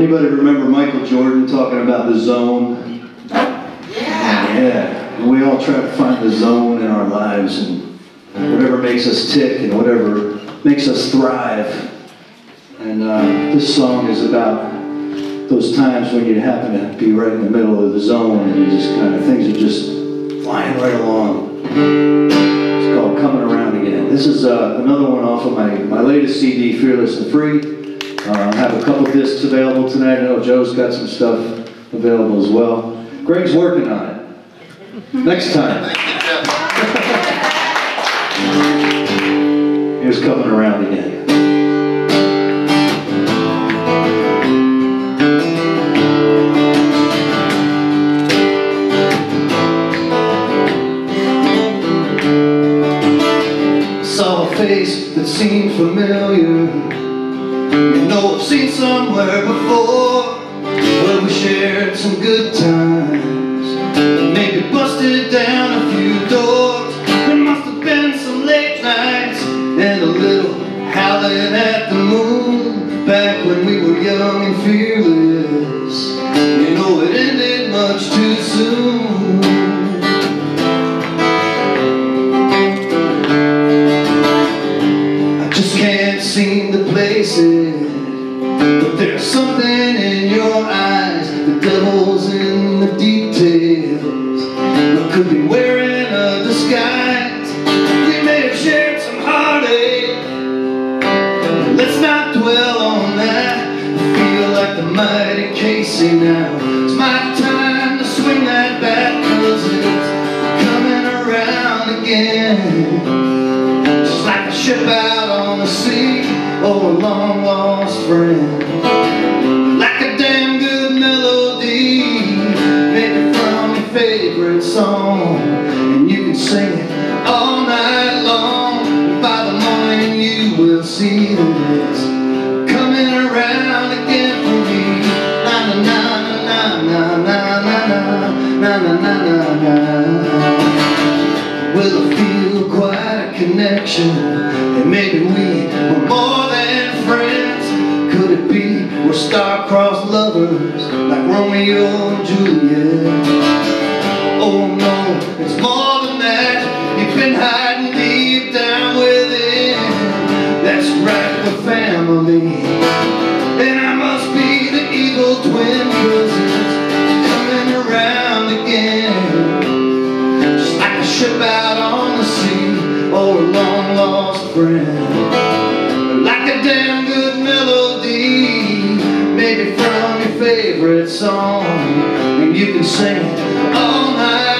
Anybody remember Michael Jordan talking about the zone? Yeah. Yeah, we all try to find the zone in our lives and whatever makes us tick and whatever makes us thrive. And uh, this song is about those times when you happen to be right in the middle of the zone and you just kind of, things are just flying right along. It's called Coming Around Again. This is uh, another one off of my, my latest CD, Fearless and Free. Uh, I have a couple discs available tonight. I know Joe's got some stuff available as well. Greg's working on it. Next time. Here's Coming Around Again. saw a face that seemed familiar. Seen somewhere before where we shared some good times. Maybe busted down a few doors. There must have been some late nights and a little howling at the moon back when we were young and fearless. You know it ended much too soon. There's something in your eyes The devil's in the details. I could be wearing a disguise. We may have shared some heartache. Let's not dwell on that. I feel like the mighty Casey now. It's my time to swing that bat Cause it's coming around again. Just like a ship out on the sea or a long lost friend. Favorite song. And you can sing it all night long. By the morning you will see that it's coming around again for me. Na na na na na na na na na na na na. Will I feel quite a connection? And maybe we were more than friends. Could it be we're star-crossed lovers like Romeo and Juliet? Oh no, it's more than that. You've been hiding deep down within. That's right, we're family. And I must be the evil twin, cause it's coming around again. Just like a ship out on the sea Or a long lost friend Like a damn good melody Maybe from favorite song. And you can sing it all night